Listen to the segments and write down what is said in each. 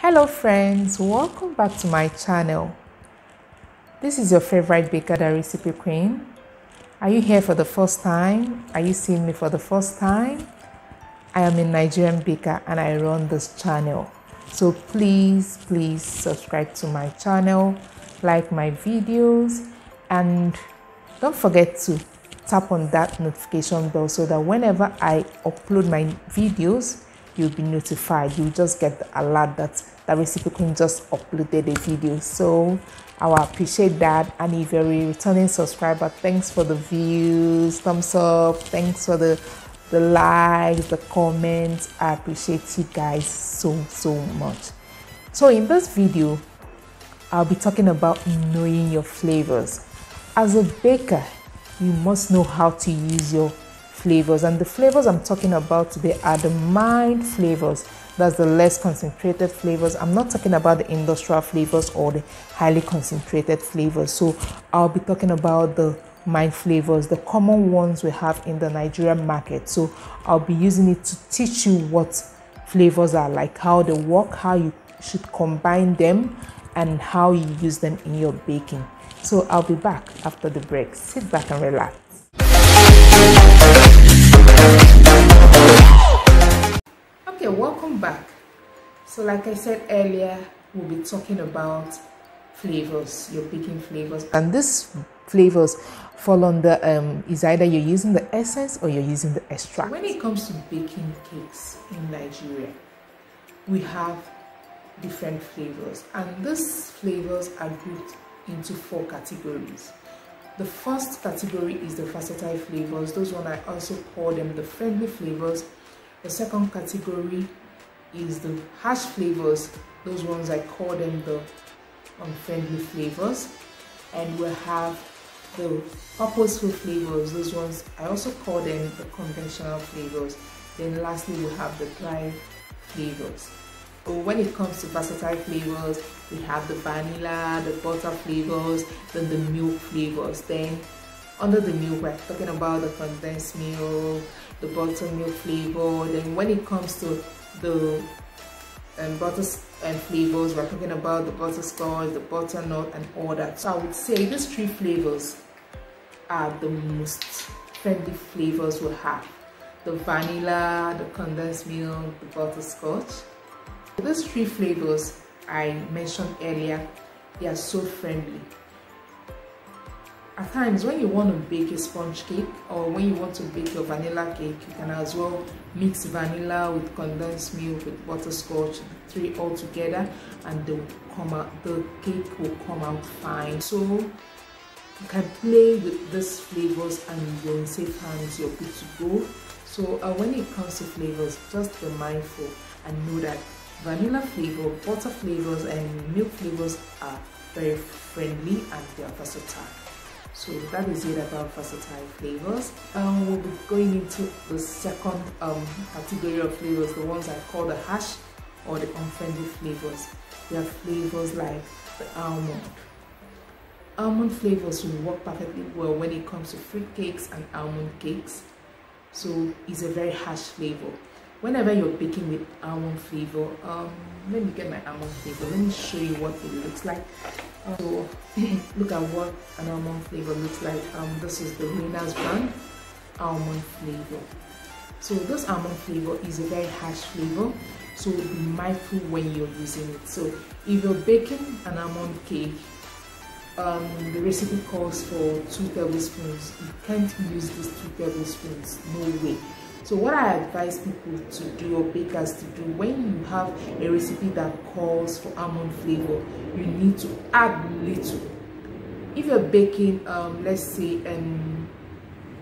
Hello friends, welcome back to my channel. This is your favorite baker, the recipe queen. Are you here for the first time? Are you seeing me for the first time? I am a Nigerian baker and I run this channel. So please, please subscribe to my channel, like my videos, and don't forget to tap on that notification bell so that whenever I upload my videos, you'll be notified. You'll just get the alert that the recipe queen just uploaded a video. So I will appreciate that. And if you're a returning subscriber, thanks for the views, thumbs up, thanks for the the likes, the comments. I appreciate you guys so so much. So in this video, I'll be talking about knowing your flavors. As a baker, you must know how to use your flavors. And the flavors I'm talking about today are the mild flavors. That's the less concentrated flavors. I'm not talking about the industrial flavors or the highly concentrated flavors. So I'll be talking about the mild flavors the common ones we have in the Nigerian market. So I'll be using it to teach you what flavors are like how they work how you should combine them and how you use them in your baking. So I'll be back after the break. Sit back and relax Welcome back. So, like I said earlier, we'll be talking about flavors, your baking flavors, and these flavors fall under um, is either you're using the essence or you're using the extract. When it comes to baking cakes in Nigeria, we have different flavors, and these flavors are grouped into four categories. The first category is the versatile flavors. Those one I also call them the friendly flavors. The second category is the harsh flavors. Those ones I call them the unfriendly flavors. And we have the purposeful flavors. Those ones I also call them the conventional flavors. Then lastly we have the dry flavors. So when it comes to versatile flavors, we have the vanilla, the butter flavors, then the milk flavors. Then under the milk, we're talking about the condensed milk, the buttermilk flavor. Then when it comes to the um, butter and flavors, we're talking about the butterscotch, the butternut, and all that. So I would say these three flavors are the most friendly flavors we have. The vanilla, the condensed milk, the butterscotch. These three flavors I mentioned earlier, they are so friendly. At times when you want to bake a sponge cake or when you want to bake a vanilla cake, you can as well mix vanilla with condensed milk with butterscotch, three all together and they will come out, the cake will come out fine. So you can play with these flavors and you're in safe hands, you're good to go. So uh, when it comes to flavors, just be mindful and know that vanilla flavor, butter flavors, and milk flavors are very friendly and they are versatile. So that is it about versatile flavors. Um, we'll be going into the second um, category of flavors, the ones I call the harsh or the unfriendly flavors. They are flavors like the almond. Almond flavors will work perfectly well when it comes to fruit cakes and almond cakes. So it's a very harsh flavor whenever you're baking with almond flavor um let me get my almond flavor. Let me show you what it looks like. So look at what an almond flavor looks like. Um this is the Rayner's brand almond flavor. So this almond flavor is a very harsh flavor so be mindful when you're using it. So if you're baking an almond cake um, the recipe calls for two tablespoons. You can't use these two tablespoons. No way so what I advise people to do or bakers to do when you have a recipe that calls for almond flavor, you need to add little. If you're baking, um, let's say, um,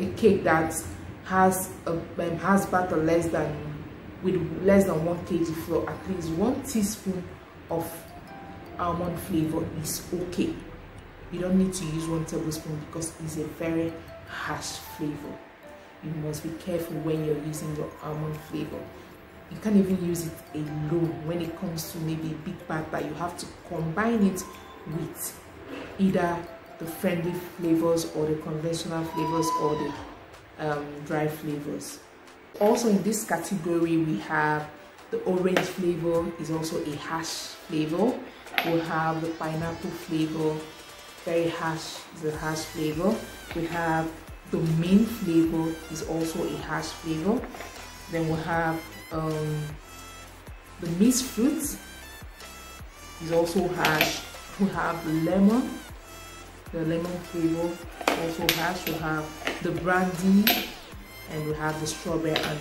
a cake that has a, um, has butter less than with less than one kg flour, at least one teaspoon of almond flavor is okay. You don't need to use one tablespoon because it's a very harsh flavor you must be careful when you're using your almond flavor. You can't even use it alone. When it comes to maybe a big batter you have to combine it with either the friendly flavors or the conventional flavors or the um, dry flavors. Also in this category we have the orange flavor is also a hash flavor. We have the pineapple flavor. Very hash is a hash flavor. We have the main flavor is also a hash flavor. Then we have um, the mixed fruits is also hash. We have lemon. The lemon flavor also hash. We have the brandy and we have the strawberry and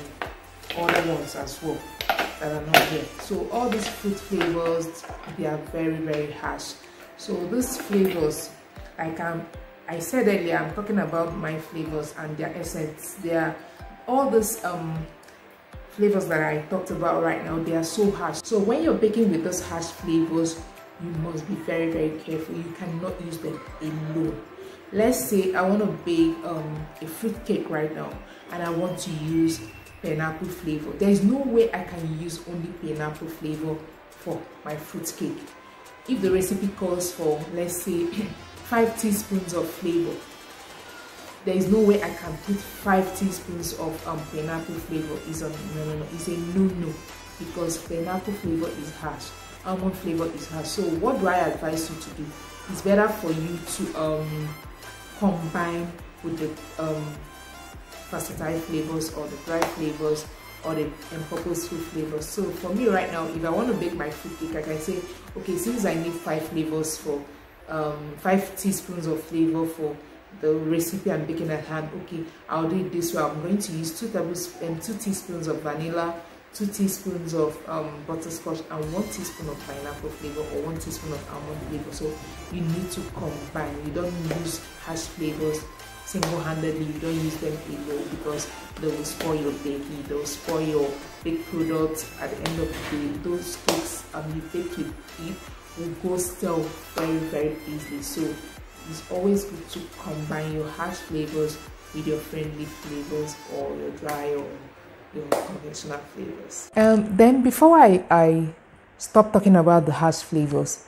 other ones as well that are not here. So all these fruit flavors they are very very harsh so these flavors i can i said earlier i'm talking about my flavors and their essence. They are all these um flavors that i talked about right now they are so harsh. So when you're baking with those harsh flavors you must be very very careful. You cannot use them alone. Let's say i want to bake um, a fruit cake right now and i want to use pineapple flavor. There is no way i can use only pineapple flavor for my fruit cake. If the recipe calls for let's say five teaspoons of flavor. There is no way i can put five teaspoons of um, pineapple flavor is a no no no it's a no no because pineapple flavor is harsh almond flavor is harsh. So what do i advise you to do? It's better for you to um, combine with the um, versatile flavors or the dry flavors or the and purposeful flavors. So for me right now if i want to bake my fruit cake i can say okay since i need five flavors for um, five teaspoons of flavor for the recipe i'm baking at hand. Okay i'll do it this way. I'm going to use two tablespoons and um, two teaspoons of vanilla two teaspoons of um, butterscotch and one teaspoon of pineapple flavor or one teaspoon of almond flavor. So you need to combine. You don't use harsh flavors single-handedly. You don't use them alone because they will spoil your baking. They will spoil your baked products. At the end of the day those cakes um, you bake it will go stale very very easily so it's always good to combine your harsh flavors with your friendly flavors or your dry or your conventional flavors um, then before I, I stop talking about the harsh flavors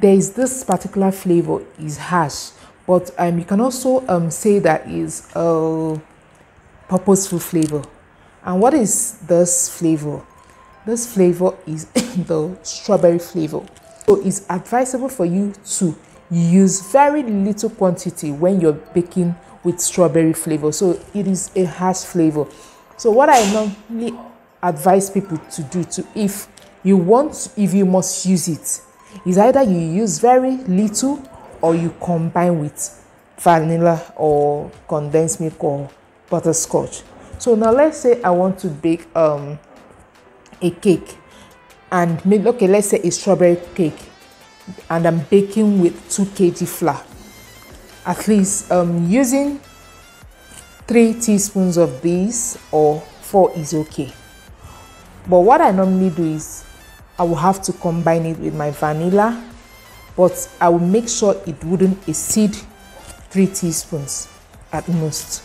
there is this particular flavor is harsh but um, you can also um, say that is a purposeful flavor. And what is this flavor? This flavor is the strawberry flavor. So it's advisable for you to use very little quantity when you're baking with strawberry flavor. So it is a harsh flavor. So what I normally advise people to do to if you want if you must use it is either you use very little or you combine with vanilla or condensed milk or butterscotch. So now let's say I want to bake um, a cake and okay let's say a strawberry cake and I'm baking with 2 kg flour. At least um, using 3 teaspoons of this or 4 is okay. But what I normally do is I will have to combine it with my vanilla but I will make sure it wouldn't exceed 3 teaspoons at most.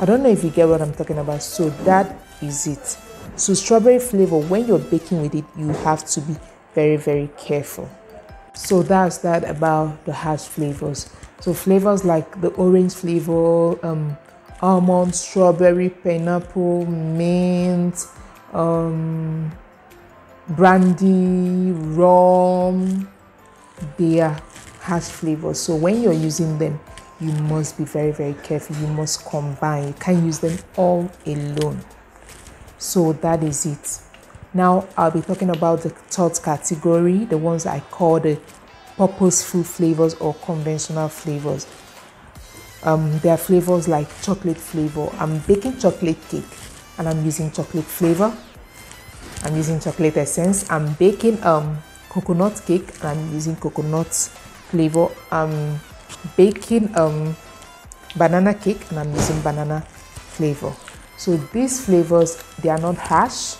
I don't know if you get what I'm talking about. So that is it. So strawberry flavor, when you're baking with it, you have to be very, very careful. So that's that about the harsh flavors. So flavors like the orange flavor, um, almond, strawberry, pineapple, mint, um, brandy, rum, are harsh flavors so when you're using them you must be very very careful you must combine you can't use them all alone so that is it. Now i'll be talking about the third category the ones i call the purposeful flavors or conventional flavors. Um, there are flavors like chocolate flavor. I'm baking chocolate cake and i'm using chocolate flavor. I'm using chocolate essence. I'm baking um coconut cake and I'm using coconut flavor. I'm baking um, banana cake and I'm using banana flavor. So these flavors, they are not harsh.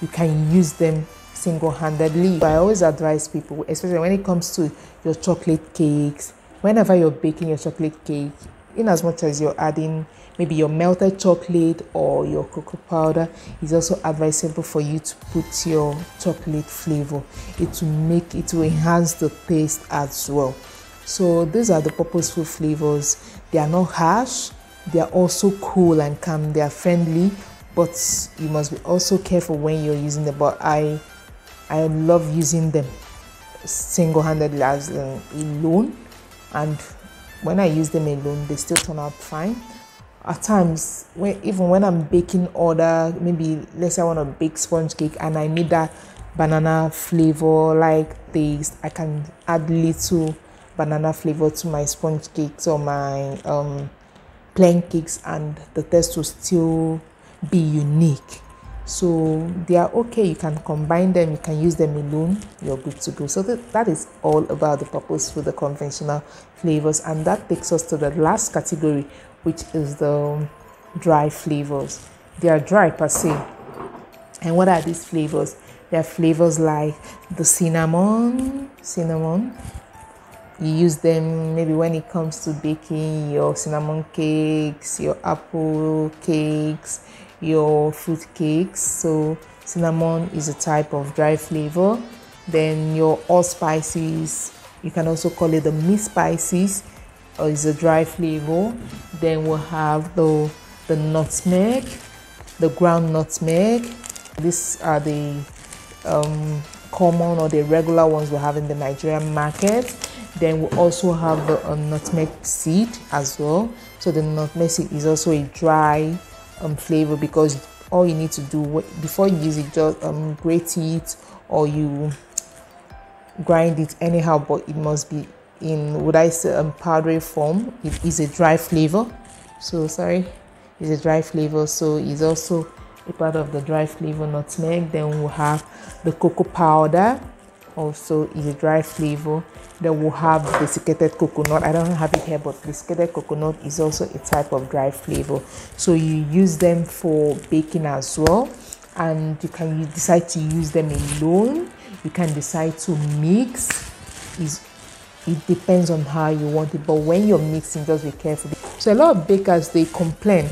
You can use them single-handedly. I always advise people, especially when it comes to your chocolate cakes, whenever you're baking your chocolate cake, in as much as you're adding maybe your melted chocolate or your cocoa powder it's also advisable for you to put your chocolate flavor it will make it will enhance the taste as well so these are the purposeful flavors they are not harsh they are also cool and calm. They are friendly but you must be also careful when you're using them. But i i love using them single-handedly as um, alone. And when i use them alone they still turn out fine. At times when even when i'm baking other maybe let's say i want to bake sponge cake and i need that banana flavor like taste, i can add little banana flavor to my sponge cakes or my um, plain cakes and the taste will still be unique. So they are okay. You can combine them. You can use them alone. You're good to go. So that, that is all about the purpose for the conventional flavors. And that takes us to the last category which is the dry flavors. They are dry per se. And what are these flavors? They are flavors like the cinnamon cinnamon you use them maybe when it comes to baking your cinnamon cakes your apple cakes your fruit cakes so cinnamon is a type of dry flavor. Then your all spices you can also call it the meat spices or is a dry flavor. Then we'll have the the nutmeg the ground nutmeg. These are the um, common or the regular ones we have in the nigerian market then we also have the um, nutmeg seed as well. So the nutmeg seed is also a dry um, flavor because all you need to do before you use it just um, grate it or you grind it anyhow but it must be in would i say um, powdery form. It is a dry flavor. So sorry it's a dry flavor. So it's also a part of the dry flavor nutmeg. Then we'll have the cocoa powder also is a dry flavor then we'll have desiccated coconut. I don't have it here but desiccated coconut is also a type of dry flavor. So you use them for baking as well and you can you decide to use them alone. You can decide to mix. Is it depends on how you want it but when you're mixing just be careful. So a lot of bakers they complain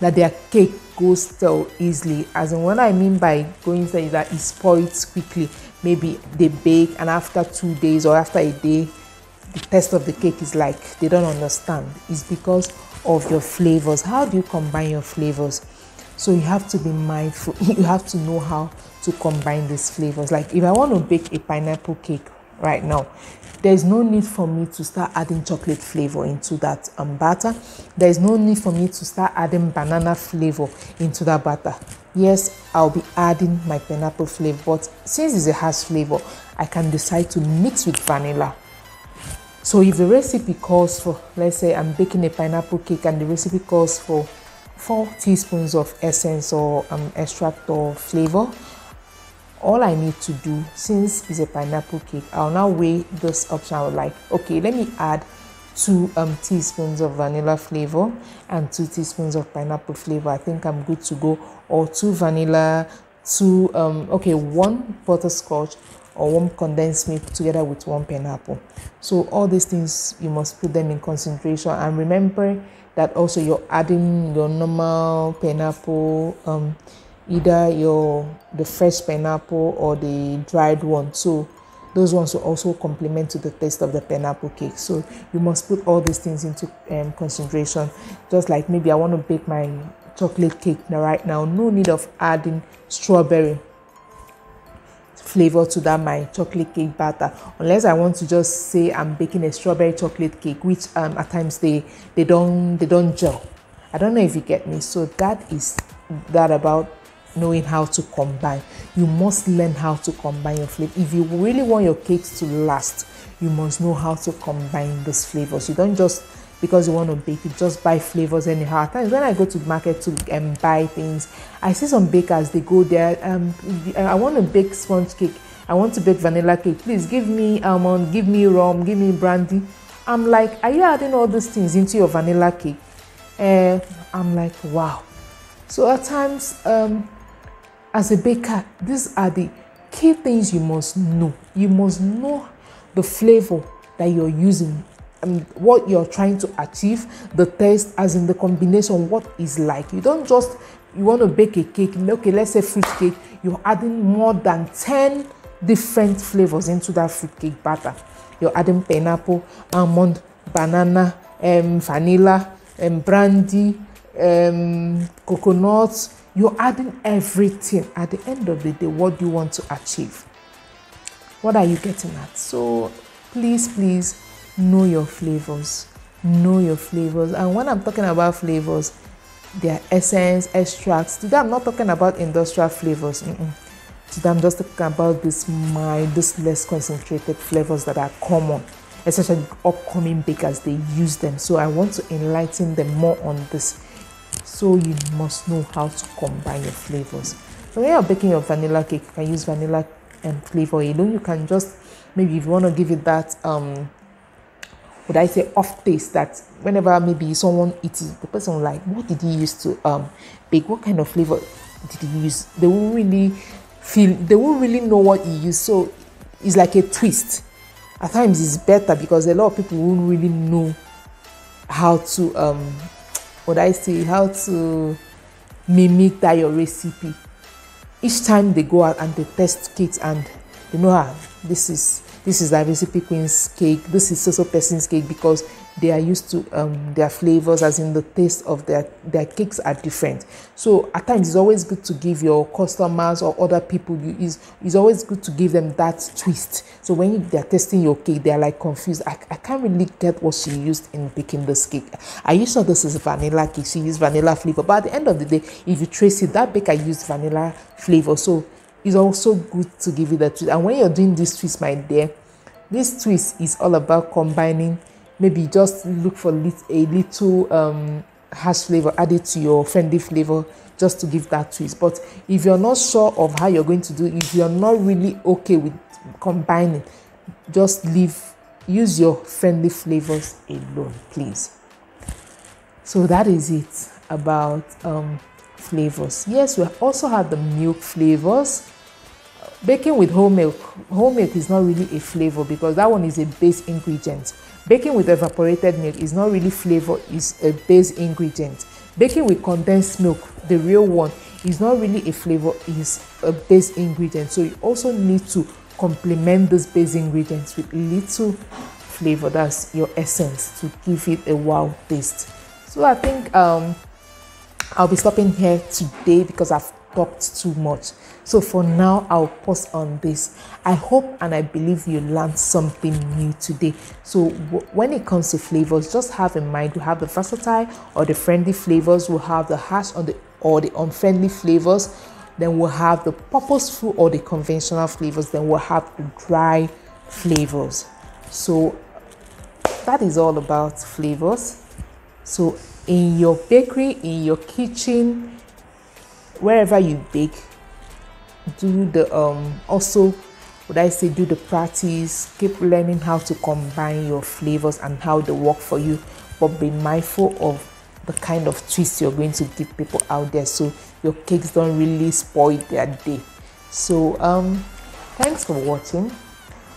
that their cake goes stale easily. As in what i mean by going stale is that it spoils quickly maybe they bake and after two days or after a day the taste of the cake is like they don't understand. It's because of your flavors. How do you combine your flavors? So you have to be mindful. You have to know how to combine these flavors. Like if i want to bake a pineapple cake right now there's no need for me to start adding chocolate flavor into that um, batter. There's no need for me to start adding banana flavor into that batter yes i'll be adding my pineapple flavor but since it's a harsh flavor i can decide to mix with vanilla. So if the recipe calls for let's say i'm baking a pineapple cake and the recipe calls for four teaspoons of essence or um, extract or flavor all I need to do since it's a pineapple cake I'll now weigh this option I would like okay let me add two um, teaspoons of vanilla flavor and two teaspoons of pineapple flavor. I think I'm good to go. Or two vanilla two um, okay one butterscotch or one condensed milk together with one pineapple. So all these things you must put them in concentration and remember that also you're adding your normal pineapple um, either your the fresh pineapple or the dried one. So those ones will also complement to the taste of the pineapple cake. So you must put all these things into um, consideration. Just like maybe i want to bake my chocolate cake now right now. No need of adding strawberry flavor to that my chocolate cake batter. Unless i want to just say i'm baking a strawberry chocolate cake which um, at times they they don't they don't gel. I don't know if you get me. So that is that about knowing how to combine. You must learn how to combine your flavor. If you really want your cakes to last, you must know how to combine those flavors. You don't just because you want to bake it, just buy flavors anyhow. At times when I go to the market to um, buy things, I see some bakers they go there. Um, I want to bake sponge cake. I want to bake vanilla cake. Please give me almond, give me rum, give me brandy. I'm like, are you adding all these things into your vanilla cake? Uh, I'm like, wow. So at times, um, as a baker, these are the key things you must know. You must know the flavor that you're using and what you're trying to achieve, the taste, as in the combination, what is like. You don't just you want to bake a cake, okay, let's say fruit cake, you're adding more than 10 different flavors into that fruit cake batter. You're adding pineapple, almond, banana, um, vanilla, um, brandy, um, coconut you're adding everything. At the end of the day what do you want to achieve? What are you getting at? So please please know your flavors. Know your flavors. And when i'm talking about flavors their essence extracts today i'm not talking about industrial flavors. Mm-mm. today i'm just talking about this mild this less concentrated flavors that are common especially upcoming bakers they use them. So i want to enlighten them more on this so you must know how to combine your flavors so when you're baking your vanilla cake you can use vanilla and flavor alone you can just maybe if you want to give it that um would I say off taste that whenever maybe someone eats it, the person will like, what did he use to um bake? What kind of flavor did he use? They won't really feel they won't really know what he used. So it's like a twist. At times it's better because a lot of people won't really know how to um would I say how to mimic that your recipe. Each time they go out and they test cakes and they know ah this is this is recipe queen's cake. This is also person's cake because they are used to um, their flavors as in the taste of their their cakes are different. So at times it's always good to give your customers or other people you is it's always good to give them that twist. So when you, they're testing your cake they're like confused. I, I can't really get what she used in baking this cake. Are you sure this is vanilla cake. She used vanilla flavor. But at the end of the day if you trace it that baker used vanilla flavor. So it's also good to give it a twist. And when you're doing this twist, my dear, this twist is all about combining. Maybe just look for a little um, harsh flavor added to your friendly flavor just to give that twist. But if you're not sure of how you're going to do if you're not really okay with combining, just leave, use your friendly flavors alone, please. So that is it about um, flavors. Yes, we also have the milk flavors. Baking with whole milk. Whole milk is not really a flavor because that one is a base ingredient. Baking with evaporated milk is not really flavor, is a base ingredient. Baking with condensed milk, the real one, is not really a flavor, is a base ingredient. So you also need to complement those base ingredients with little flavor. That's your essence to give it a wow taste. So I think um, I'll be stopping here today because I've talked too much. So for now, I'll pause on this. I hope and I believe you learned something new today. So when it comes to flavors, just have in mind we have the versatile or the friendly flavors, we'll have the harsh or the or the unfriendly flavors, then we'll have the purposeful or the conventional flavors, then we'll have the dry flavors. So that is all about flavors. So in your bakery, in your kitchen, wherever you bake, do the um also would I say do the practice, keep learning how to combine your flavors and how they work for you, but be mindful of the kind of twist you're going to give people out there so your cakes don't really spoil their day. So um thanks for watching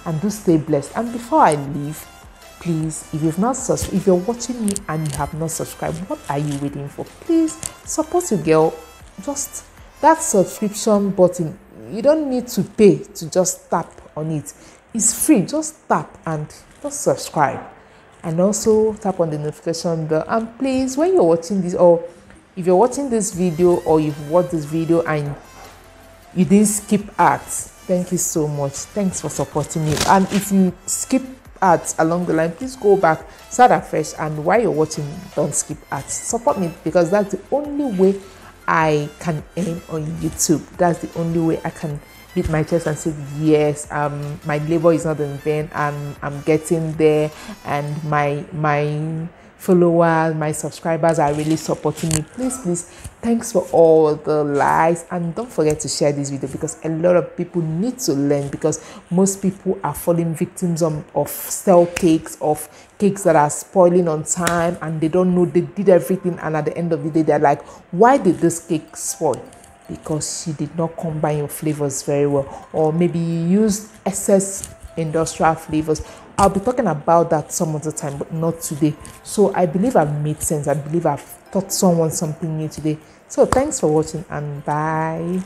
and do stay blessed. And before I leave, please if you've not subscribed if you're watching me and you have not subscribed what are you waiting for? Please support your girl. Just that subscription button you don't need to pay to just tap on it. It's free just tap and just subscribe. And also tap on the notification bell. And please when you're watching this or if you're watching this video or you've watched this video and you didn't skip ads thank you so much. Thanks for supporting me. And if you skip ads along the line please go back start afresh and while you're watching don't skip ads support me because that's the only way i can earn on youtube. That's the only way i can beat my chest and say yes um my labor is not in vain. And i'm getting there and my my followers, my subscribers are really supporting me. Please, please, thanks for all the likes and don't forget to share this video because a lot of people need to learn because most people are falling victims of, of stale cakes, of cakes that are spoiling on time and they don't know they did everything and at the end of the day they're like, why did this cake spoil? Because she did not combine your flavors very well or maybe you used excess industrial flavors I'll be talking about that some other time, but not today. So I believe I've made sense. I believe I've taught someone something new today. So thanks for watching and bye.